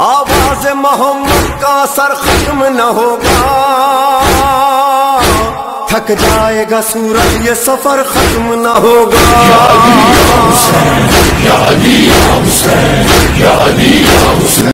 آواز محمد کا سر ختم نہ ہوگا۔ تھک جائے گا سورج، یہ سفر ختم نہ ہوگا۔